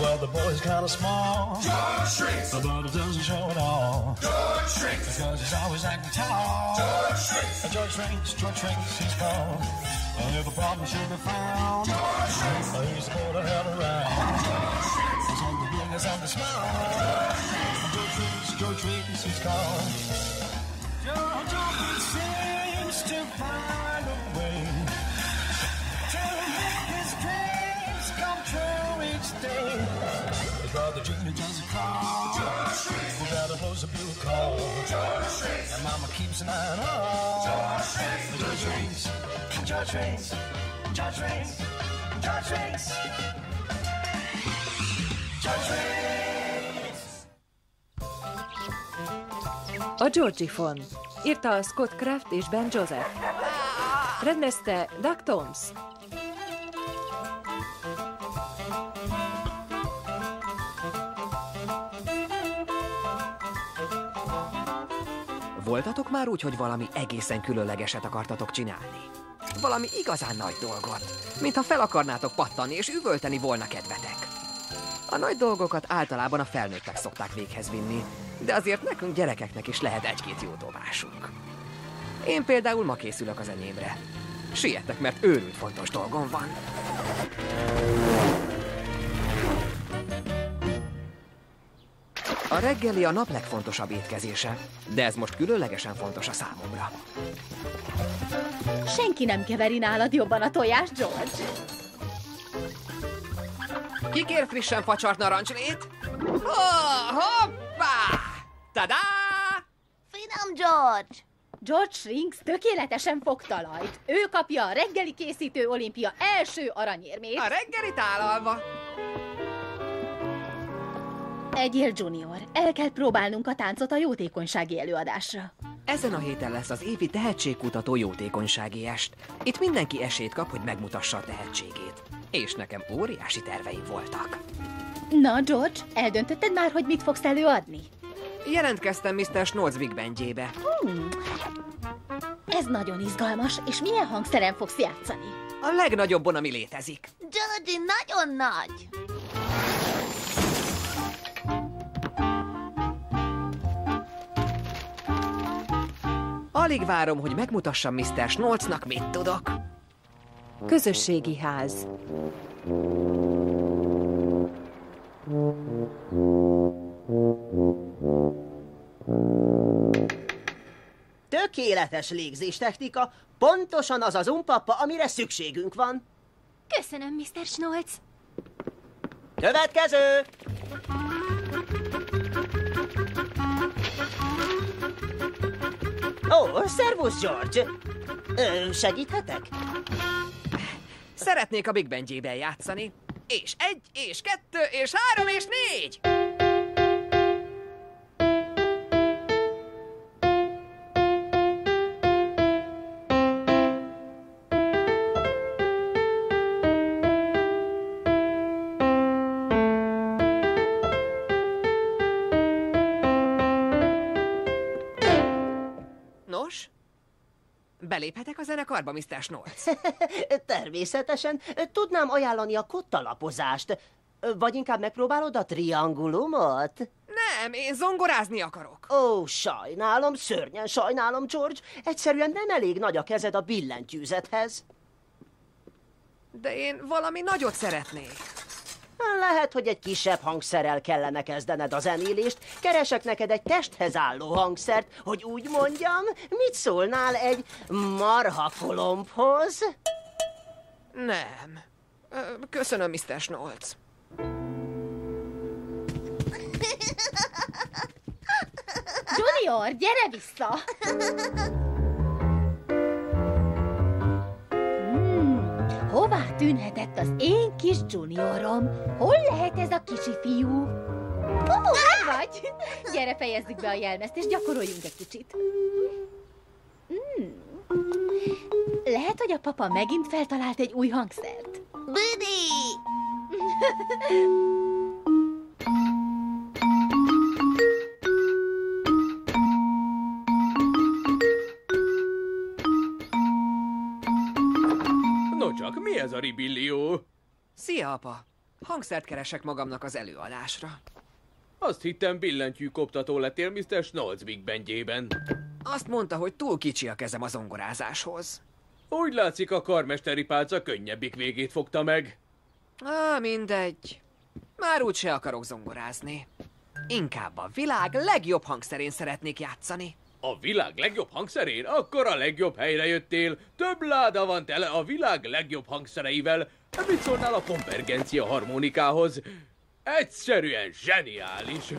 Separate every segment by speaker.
Speaker 1: Well, the boy's kind of small,
Speaker 2: George shrinks.
Speaker 1: but it doesn't show at all.
Speaker 2: George shrinks.
Speaker 1: Because he's always acting tall.
Speaker 2: George shrinks.
Speaker 1: George shrinks, George shrinks, he's called. And if a problem should be found,
Speaker 2: George shrinks.
Speaker 1: he's the boy to have around. He's on the big as on the small. George shrinks, George shrinks, he's called. George always seems to find Brother Junior does a call.
Speaker 2: George shrinks.
Speaker 1: Who rather blows a bugle call.
Speaker 2: George shrinks.
Speaker 1: And mama keeps an eye on all.
Speaker 2: George shrinks.
Speaker 1: George Rings, George Rings, George Rings, George Rings, George Rings.
Speaker 3: A Georgie Fon. Írta Scott Kraft és Ben Joseph. Rendezte Doug Toms.
Speaker 4: Voltatok már úgy, hogy valami egészen különlegeset akartatok csinálni? Valami igazán nagy dolgot, mintha fel akarnátok pattanni és üvölteni volna kedvetek. A nagy dolgokat általában a felnőttek szokták véghez vinni, de azért nekünk gyerekeknek is lehet egy-két jó dobásunk. Én például ma készülök az enyémre. Sietek, mert őrült fontos dolgom van. A reggeli a nap legfontosabb étkezése, de ez most különlegesen fontos a számomra.
Speaker 5: Senki nem keveri nálad jobban a tojást, George.
Speaker 4: Ki kér frissen facsart narancslét? Oh, hoppá! Tadá!
Speaker 6: Finom, George!
Speaker 5: George Shrinks tökéletesen fog talajt. Ő kapja a reggeli készítő olimpia első aranyérmét.
Speaker 4: A reggeli tálalva.
Speaker 5: Egyél Junior, el kell próbálnunk a táncot a jótékonysági előadásra.
Speaker 4: Ezen a héten lesz az évi tehetségkutató jótékonysági est. Itt mindenki esélyt kap, hogy megmutassa a tehetségét. És nekem óriási terveim voltak.
Speaker 5: Na, George, eldöntötted már, hogy mit fogsz előadni?
Speaker 4: Jelentkeztem Mr. Schnolz Big Bandjébe.
Speaker 5: Hmm. Ez nagyon izgalmas, és milyen hangszeren fogsz játszani?
Speaker 4: A legnagyobban, ami létezik.
Speaker 6: Georgie nagyon nagy!
Speaker 4: Alig várom, hogy megmutassam Mr. Schnolznak, mit tudok.
Speaker 3: Közösségi ház.
Speaker 7: Tökéletes légzéstechnika, pontosan az az umpappa, amire szükségünk van.
Speaker 6: Köszönöm, Mr. Schnolz.
Speaker 7: Következő! Ó, szervusz, George! Ö, segíthetek?
Speaker 4: Szeretnék a Big Bandjében játszani. És egy, és kettő, és három, és négy! Beléphetek a zenekarba, Mr. Schnolz?
Speaker 7: Természetesen tudnám ajánlani a kottalapozást. Vagy inkább megpróbálod a triangulumot?
Speaker 4: Nem, én zongorázni akarok.
Speaker 7: Ó, sajnálom, szörnyen sajnálom, George. Egyszerűen nem elég nagy a kezed a billentyűzethez.
Speaker 4: De én valami nagyot szeretnék.
Speaker 7: Lehet, hogy egy kisebb hangszerrel kellene kezdened a zenélést. Keresek neked egy testhez álló hangszert, hogy úgy mondjam, mit szólnál egy marha kolomphoz?
Speaker 4: Nem. Köszönöm, Mr. Schnolz.
Speaker 5: Junior, gyere vissza! Hová tűnhetett az én kis juniorom? Hol lehet ez a kicsi fiú? Ó, hát vagy! Gyere, fejezzük be a jelmezt, és gyakoroljunk egy kicsit. Hmm. Lehet, hogy a papa megint feltalált egy új hangszert.
Speaker 6: Büdi!
Speaker 8: ribillió?
Speaker 4: Szia, apa. Hangszert keresek magamnak az előadásra.
Speaker 8: Azt hittem billentyű koptató lettél Mr. Schnolz Big Bandjében.
Speaker 4: Azt mondta, hogy túl kicsi a kezem a zongorázáshoz.
Speaker 8: Úgy látszik, a karmesteri pálca könnyebbik végét fogta meg.
Speaker 4: Á, mindegy. Már úgyse akarok zongorázni. Inkább a világ legjobb hangszerén szeretnék játszani.
Speaker 8: A világ legjobb hangszerén? Akkor a legjobb helyre jöttél. Több láda van tele a világ legjobb hangszereivel. Mit szólnál a konvergencia harmonikához? Egyszerűen zseniális.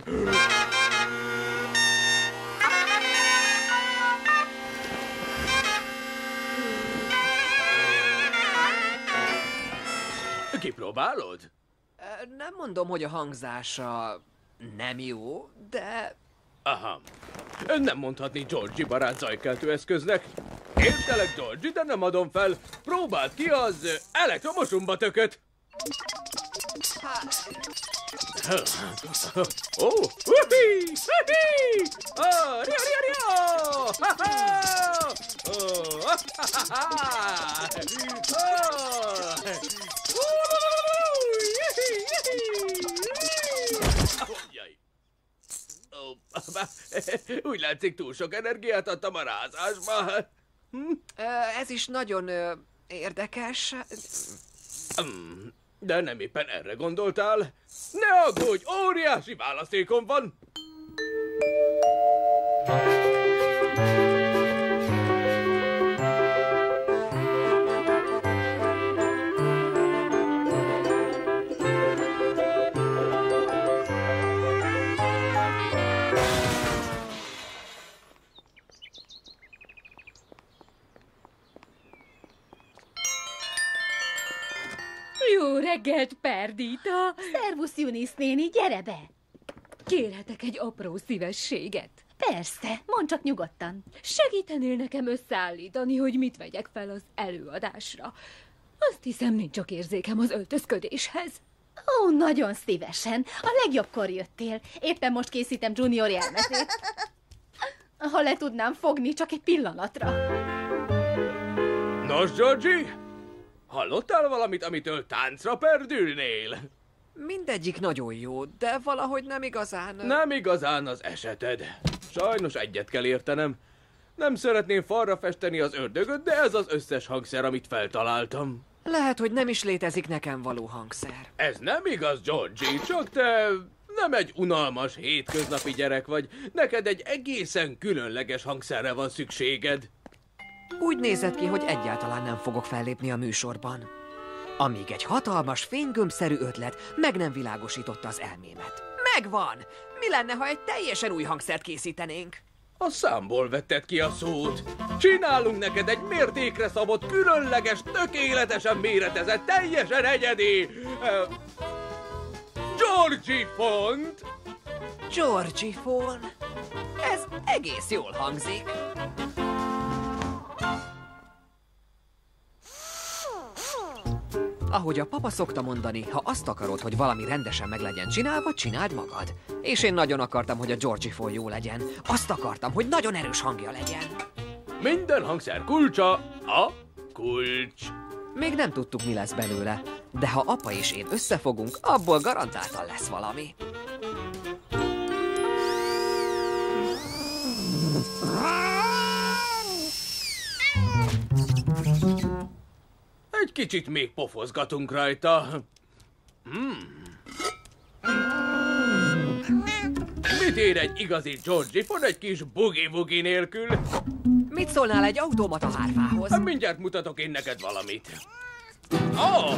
Speaker 8: Kipróbálod?
Speaker 4: Nem mondom, hogy a hangzása nem jó, de
Speaker 8: Aha. Nem mondhatni Georgie barát zajkeltő eszköznek. Értelek, Georgie, de nem adom fel. Próbáld ki az elektromos umbatököt. Ó, oh, uhi! Ah, ria, ria, ria! Ha, ha! Oh, ah, ha, ha, ha! Oh! Hú, yihi, yihi! Oh, úgy látszik, túl sok energiát adtam a rázásba. Hm?
Speaker 4: ez is nagyon érdekes.
Speaker 8: Hm, De nem éppen erre gondoltál. Ne aggódj, óriási választékom van.
Speaker 9: Jó reggelt, Perdita!
Speaker 5: Szervusz, Junis néni, gyere be!
Speaker 9: Kérhetek egy apró szívességet.
Speaker 5: Persze, mondd csak nyugodtan.
Speaker 9: Segítenél nekem összeállítani, hogy mit vegyek fel az előadásra. Azt hiszem, nincs csak érzékem az öltözködéshez.
Speaker 5: Ó, nagyon szívesen. A legjobbkor jöttél. Éppen most készítem Junior jelmezét. Ha le tudnám fogni, csak egy pillanatra.
Speaker 8: Nos, Georgie? Hallottál valamit, amitől táncra perdülnél?
Speaker 4: Mindegyik nagyon jó, de valahogy nem igazán...
Speaker 8: Nem igazán az eseted. Sajnos egyet kell értenem. Nem szeretném falra festeni az ördögöt, de ez az összes hangszer, amit feltaláltam.
Speaker 4: Lehet, hogy nem is létezik nekem való hangszer.
Speaker 8: Ez nem igaz, Georgie, csak te nem egy unalmas hétköznapi gyerek vagy. Neked egy egészen különleges hangszerre van szükséged.
Speaker 4: Úgy nézett ki, hogy egyáltalán nem fogok fellépni a műsorban. Amíg egy hatalmas, fénygömbszerű ötlet meg nem világosította az elmémet. Megvan! Mi lenne, ha egy teljesen új hangszert készítenénk?
Speaker 8: A számból vetted ki a szót. Csinálunk neked egy mértékre szabott, különleges, tökéletesen méretezett, teljesen egyedi... Uh, Georgie font!
Speaker 4: Georgie Fon. Ez egész jól hangzik. Ahogy a papa szokta mondani, ha azt akarod, hogy valami rendesen meg legyen csinálva, csináld magad. És én nagyon akartam, hogy a Georgie Fon jó legyen. Azt akartam, hogy nagyon erős hangja legyen.
Speaker 8: Minden hangszer kulcsa a kulcs.
Speaker 4: Még nem tudtuk, mi lesz belőle, de ha apa és én összefogunk, abból garantáltan lesz valami.
Speaker 8: Kicsit még pofozgatunk rajta. Hmm. Mit ér egy igazi Georgie fon egy kis bugi-bugi nélkül?
Speaker 4: Mit szólnál egy automata hárfához?
Speaker 8: Hát mindjárt mutatok én neked valamit. Oh!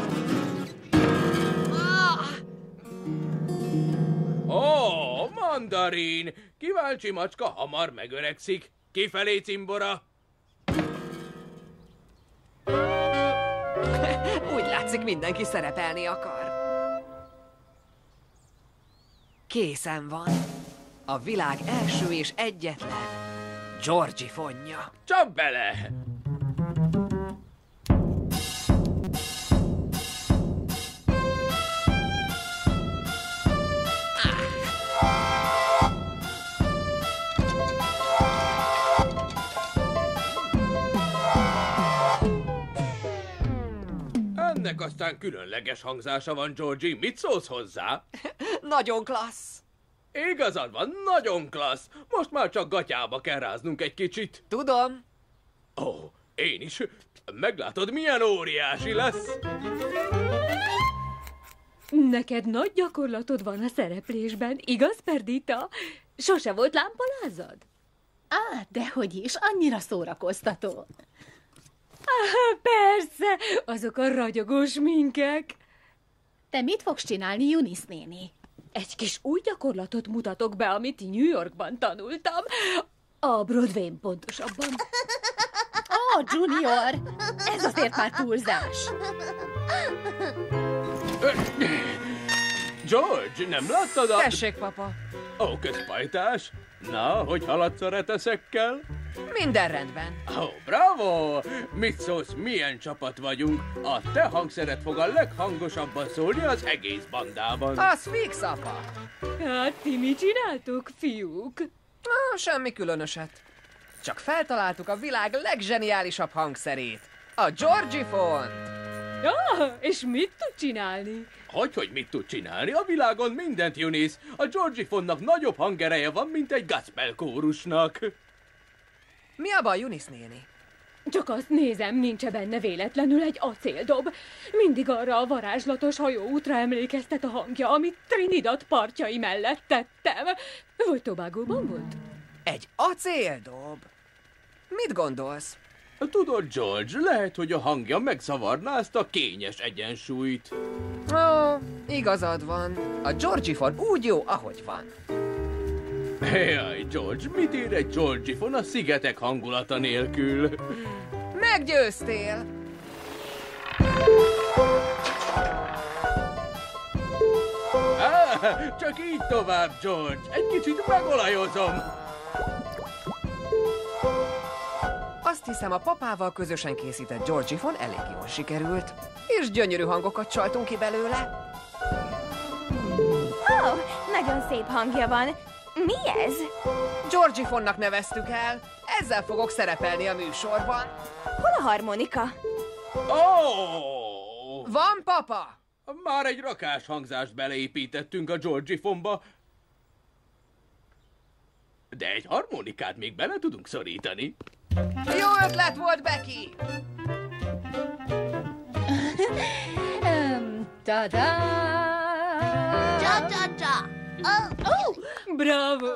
Speaker 8: Ó, oh, mandarin! Kíváncsi macska hamar megöregszik. Kifelé cimbora.
Speaker 4: Látszik, mindenki szerepelni akar. Készen van. A világ első és egyetlen Georgie fonja.
Speaker 8: Csap bele! Ennek aztán különleges hangzása van, Georgie. Mit szólsz hozzá?
Speaker 4: Nagyon klassz.
Speaker 8: Igazad van, nagyon klassz. Most már csak gatyába kell ráznunk egy kicsit.
Speaker 4: Tudom.
Speaker 8: Ó, oh, én is. Meglátod, milyen óriási lesz.
Speaker 9: Neked nagy gyakorlatod van a szereplésben, igaz, Perdita? Sose volt lámpalázad?
Speaker 5: Á, dehogy is, annyira szórakoztató.
Speaker 9: Ah, persze, azok a ragyogós minkek.
Speaker 5: Te mit fogsz csinálni, Eunice néni?
Speaker 9: Egy kis új gyakorlatot mutatok be, amit New Yorkban tanultam. A Broadway pontosabban.
Speaker 5: Ó, oh, Junior, ez azért már túlzás.
Speaker 8: George, nem láttad a...
Speaker 4: Tessék, papa.
Speaker 8: Ó, közpajtás. Na, hogy haladsz a reteszekkel?
Speaker 4: Minden rendben.
Speaker 8: Ó, oh, bravo! Mit szólsz, milyen csapat vagyunk? A te hangszered fog a leghangosabban szólni az egész bandában.
Speaker 4: Az fix, apa.
Speaker 9: Hát, ti mit csináltok, fiúk?
Speaker 4: Na, semmi különöset. Csak feltaláltuk a világ legzseniálisabb hangszerét. A Georgifont.
Speaker 9: Ah, és mit tud csinálni?
Speaker 8: Hogy, hogy mit tud csinálni? A világon mindent, Eunice. A Georgifonnak nagyobb hangereje van, mint egy gospel kórusnak.
Speaker 4: Mi a baj, Eunice néni?
Speaker 9: Csak azt nézem, nincs -e benne véletlenül egy acéldob. Mindig arra a varázslatos hajóútra emlékeztet a hangja, amit Trinidad partjai mellett tettem. Vagy Tobágóban volt?
Speaker 4: Egy acéldob? Mit gondolsz?
Speaker 8: Tudod, George, lehet, hogy a hangja megzavarná ezt a kényes egyensúlyt.
Speaker 4: Ó, igazad van. A Georgifon úgy jó, ahogy van.
Speaker 8: Jaj, George, mit ér egy Georgifon a szigetek hangulata nélkül?
Speaker 4: Meggyőztél!
Speaker 8: Ah, csak így tovább, George. Egy kicsit megolajozom.
Speaker 4: Azt hiszem, a papával közösen készített Georgifon elég jól sikerült, és gyönyörű hangokat csaltunk ki belőle.
Speaker 6: Ó, oh, nagyon szép hangja van. Mi ez?
Speaker 4: Georgifonnak neveztük el. Ezzel fogok szerepelni a műsorban.
Speaker 6: Hol a harmonika?
Speaker 8: Ó! Oh!
Speaker 4: Van, papa?
Speaker 8: Már egy rakás hangzást beleépítettünk a Georgifonba, de egy harmonikát még bele tudunk szorítani.
Speaker 4: Jó ötlet volt, Becky!
Speaker 5: um, ta-da!
Speaker 6: Oh, oh.
Speaker 9: Bravo!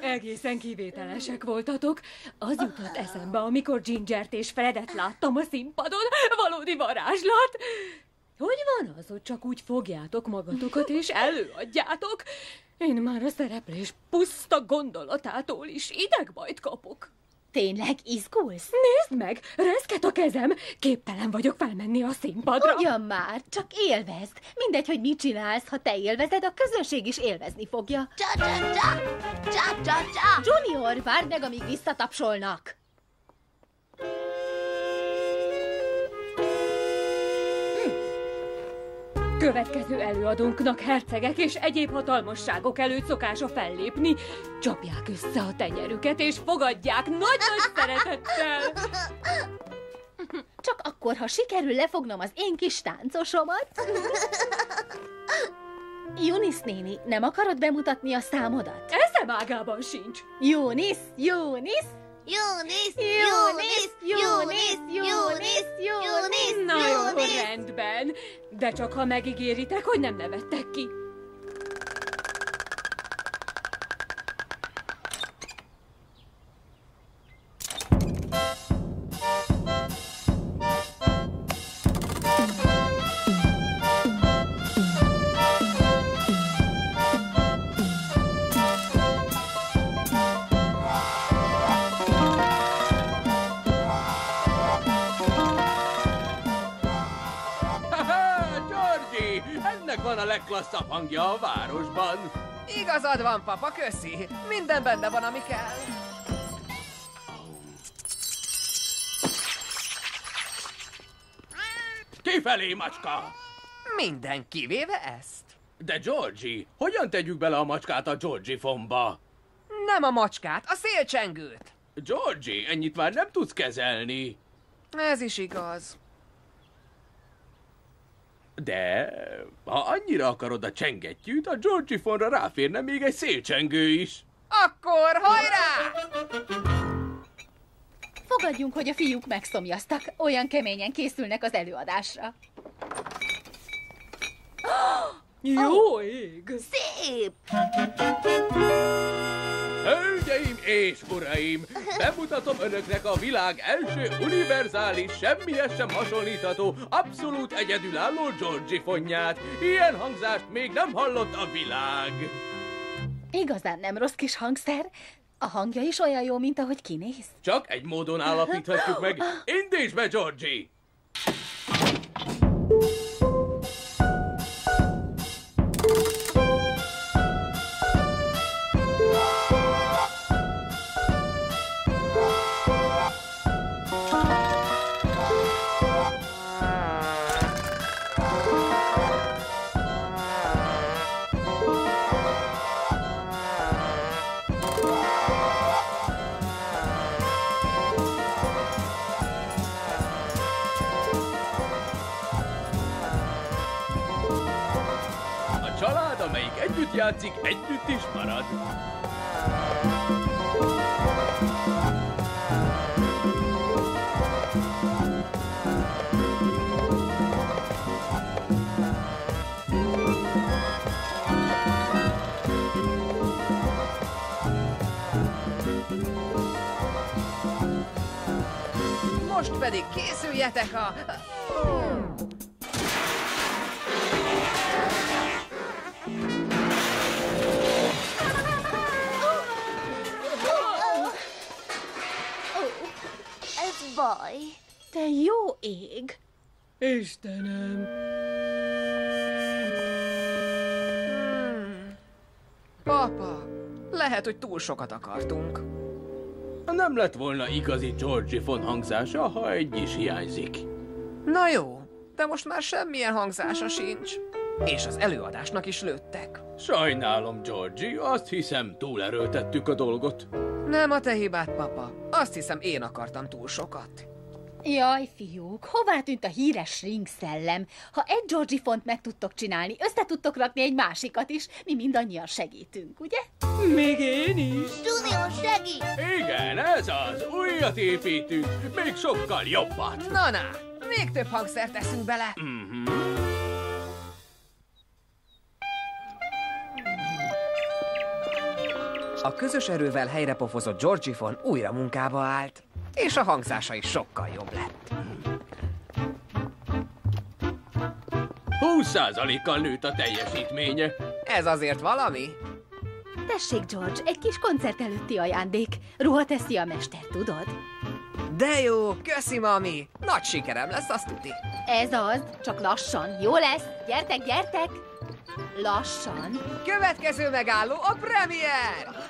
Speaker 9: Egészen kivételesek voltatok. Az jutott eszembe, amikor Gingert és Fredet láttam a színpadon. Valódi varázslat! Hogy van az, hogy csak úgy fogjátok magatokat és előadjátok? Én már a szereplés puszta gondolatától is idegbajt kapok.
Speaker 5: Tényleg izgulsz?
Speaker 9: Nézd meg, reszket a kezem, képtelen vagyok felmenni a színpadra.
Speaker 5: Ugyan már, csak élvezd. Mindegy, hogy mit csinálsz, ha te élvezed, a közönség is élvezni fogja.
Speaker 6: Csa-csa-csa! Csa-csa-csa!
Speaker 5: Junior, várd meg, amíg visszatapsolnak.
Speaker 9: Következő előadónknak hercegek és egyéb hatalmasságok előtt szokása fellépni. Csapják össze a tenyerüket és fogadják nagy-nagy szeretettel.
Speaker 5: Csak akkor, ha sikerül lefognom az én kis táncosomat. Junis néni, nem akarod bemutatni a számodat?
Speaker 9: Eszem ágában sincs.
Speaker 5: Junis, Junis,
Speaker 6: Jónis,
Speaker 5: Jónis,
Speaker 6: Jónis,
Speaker 5: Jónis,
Speaker 6: Jónis,
Speaker 9: Na jó, rendben. De csak ha megígéritek, hogy nem nevettek ki.
Speaker 8: A legklasszabb hangja a városban.
Speaker 4: Igazad van, papa, köszi. Minden benne van, ami kell.
Speaker 8: Kifelé, macska!
Speaker 4: Minden kivéve ezt.
Speaker 8: De Georgie, hogyan tegyük bele a macskát a Georgie fomba?
Speaker 4: Nem a macskát, a szélcsengőt.
Speaker 8: Georgie, ennyit már nem tudsz kezelni.
Speaker 4: Ez is igaz.
Speaker 8: De ha annyira akarod a csengettyűt, a Georgifonra ráférne még egy szélcsengő is.
Speaker 4: Akkor hajrá!
Speaker 5: Fogadjunk, hogy a fiúk megszomjaztak. Olyan keményen készülnek az előadásra.
Speaker 9: Jó ég!
Speaker 6: Szép!
Speaker 8: Hölgyeim és uraim, bemutatom önöknek a világ első univerzális, semmihez sem hasonlítható, abszolút egyedülálló Georgie fonját. Ilyen hangzást még nem hallott a világ.
Speaker 5: Igazán nem rossz kis hangszer. A hangja is olyan jó, mint ahogy kinéz.
Speaker 8: Csak egy módon állapíthatjuk meg. Indíts be, Georgie! Játszik, együtt is marad.
Speaker 4: Most pedig készüljetek a...
Speaker 6: baj.
Speaker 5: Te jó ég!
Speaker 9: Istenem!
Speaker 4: Papa, lehet, hogy túl sokat akartunk.
Speaker 8: Nem lett volna igazi Georgie fon hangzása, ha egy is hiányzik.
Speaker 4: Na jó, de most már semmilyen hangzása sincs. És az előadásnak is lőttek.
Speaker 8: Sajnálom, Georgie, azt hiszem túlerőltettük a dolgot.
Speaker 4: Nem a te hibád, papa. Azt hiszem, én akartam túl sokat.
Speaker 5: Jaj, fiúk, hová tűnt a híres ring szellem? Ha egy Georgie font meg tudtok csinálni, össze tudtok rakni egy másikat is, mi mindannyian segítünk, ugye?
Speaker 9: Még én is!
Speaker 6: Junior, segít!
Speaker 8: Igen, ez az, újat építünk, még sokkal jobbat.
Speaker 4: Na, na, még több hangszert teszünk bele. A közös erővel helyrepofozott Georgifon újra munkába állt, és a hangzása is sokkal jobb lett.
Speaker 8: 20%-kal nőtt a teljesítménye.
Speaker 4: Ez azért valami?
Speaker 5: Tessék, George, egy kis koncert előtti ajándék. Ruha teszi a mester, tudod?
Speaker 4: De jó, köszi, mami! Nagy sikerem lesz, azt tudni.
Speaker 5: Ez az, csak lassan. Jó lesz. Gyertek, gyertek! Lassan.
Speaker 4: Következő megálló a premier!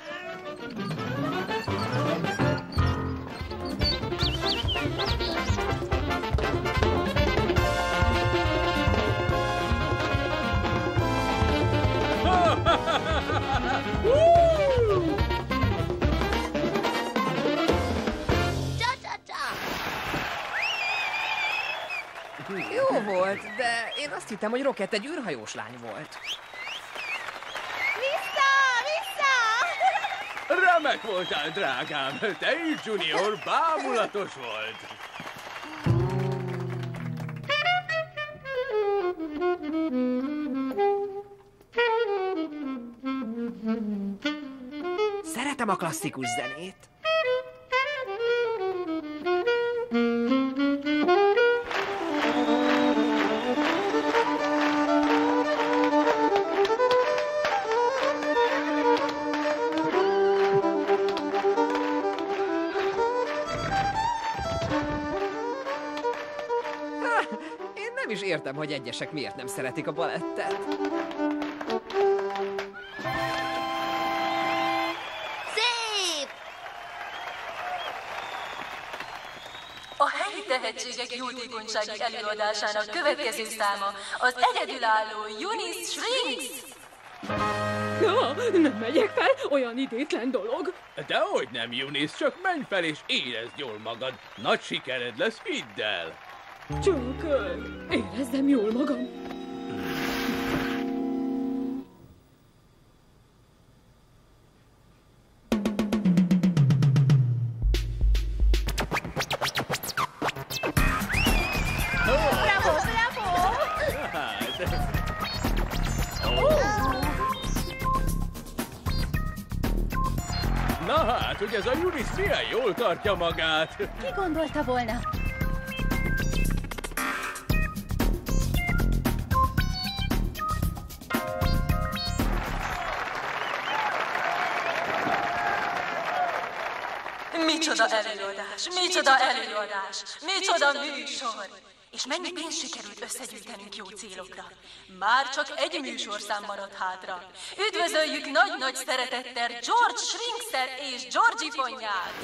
Speaker 4: Jó volt, de én azt hittem, hogy Rocket egy űrhajós lány volt.
Speaker 6: Vissza! Vissza!
Speaker 8: Remek voltál, drágám. Te is, Junior, bámulatos volt.
Speaker 4: Szeretem a klasszikus zenét. Nem is értem, hogy egyesek miért nem szeretik a balettet.
Speaker 6: Szép!
Speaker 10: A helyi tehetségek jótékonysági előadásának következő száma az egyedülálló Eunice Shrinks.
Speaker 9: Ja, nem megyek fel, olyan idétlen dolog.
Speaker 8: Dehogy nem, Eunice, csak menj fel és érezd jól magad. Nagy sikered lesz, hidd el.
Speaker 9: Csak érezzem jól magam.
Speaker 8: Na hát, hogy ez a Juriszia jól tartja magát.
Speaker 5: Ki gondolta volna?
Speaker 10: Micsoda előadás, micsoda előadás, micsoda műsor! És mennyi pénzt sikerült összegyűjtenünk jó célokra? Már csak egy műsorszám maradt hátra. Üdvözöljük nagy-nagy szeretettel George Shrinkster és Georgie Ponyát!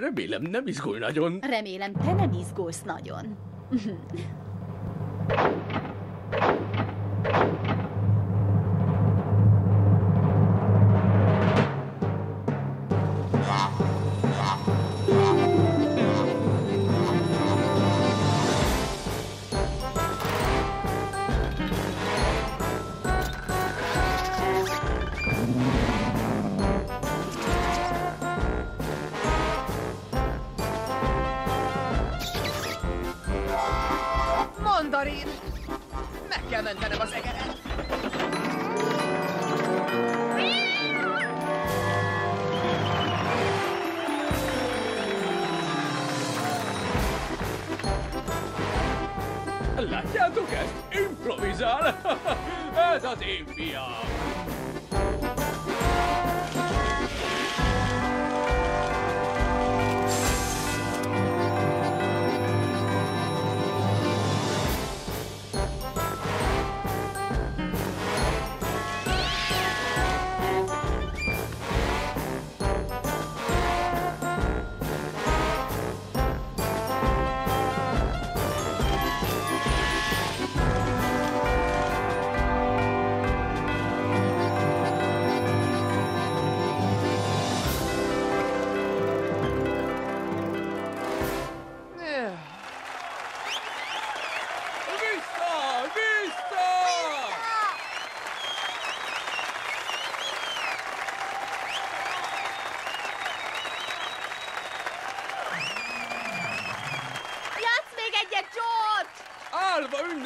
Speaker 8: Remélem nem izgul nagyon.
Speaker 5: Remélem, te nem izgulsz nagyon.
Speaker 8: Ez az én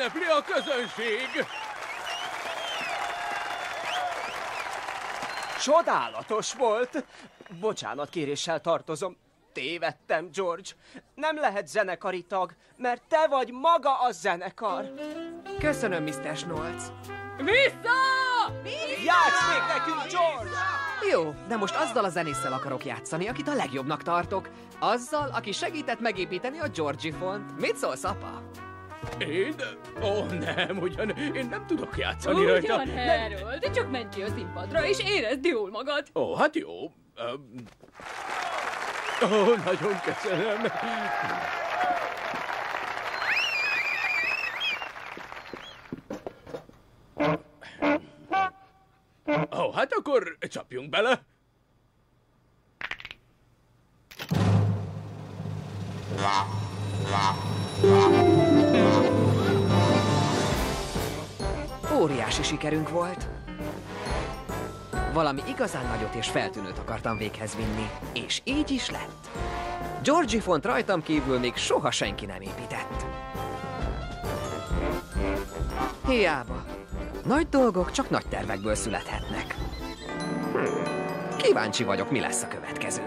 Speaker 8: ünnepli a közönség!
Speaker 7: Csodálatos volt! Bocsánat kéréssel tartozom. Tévedtem, George. Nem lehet zenekari tag, mert te vagy maga a zenekar.
Speaker 4: Köszönöm, Mr. Schnolz.
Speaker 9: Vissza!
Speaker 7: Játsz még nekünk, George!
Speaker 4: Jó, de most azzal a zenésszel akarok játszani, akit a legjobbnak tartok. Azzal, aki segített megépíteni a Georgie font. Mit szólsz, apa?
Speaker 8: Én? Ó, oh, nem, ugyan én nem tudok játszani rajta.
Speaker 9: Ugyan. Harold, csak menj ki a színpadra, és érezd jól magad.
Speaker 8: Ó, oh, hát jó. Öm, Ó, oh, nagyon köszönöm. Ó, oh, hát akkor csapjunk bele.
Speaker 4: Óriási sikerünk volt. Valami igazán nagyot és feltűnőt akartam véghez vinni, és így is lett. Georgie font rajtam kívül még soha senki nem épített. Hiába. Nagy dolgok csak nagy tervekből születhetnek. Kíváncsi vagyok, mi lesz a következő.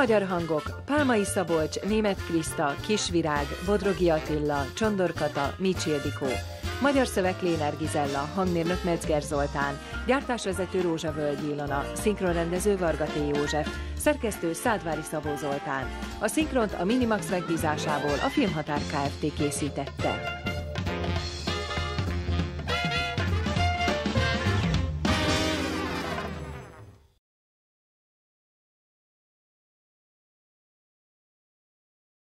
Speaker 3: Magyar hangok Pálmai Szabolcs, Német Kriszta, Kisvirág, Bodrogi Attila, Csondor Kata, Mics. Magyar szöveg Léner Gizella, hangmérnök Metzger Zoltán, gyártásvezető Rózsa Völgy Ilona, szinkronrendező Varga T. József, szerkesztő Szádvári Szabó Zoltán. A szinkront a Minimax megbízásából a Filmhatár Kft. készítette.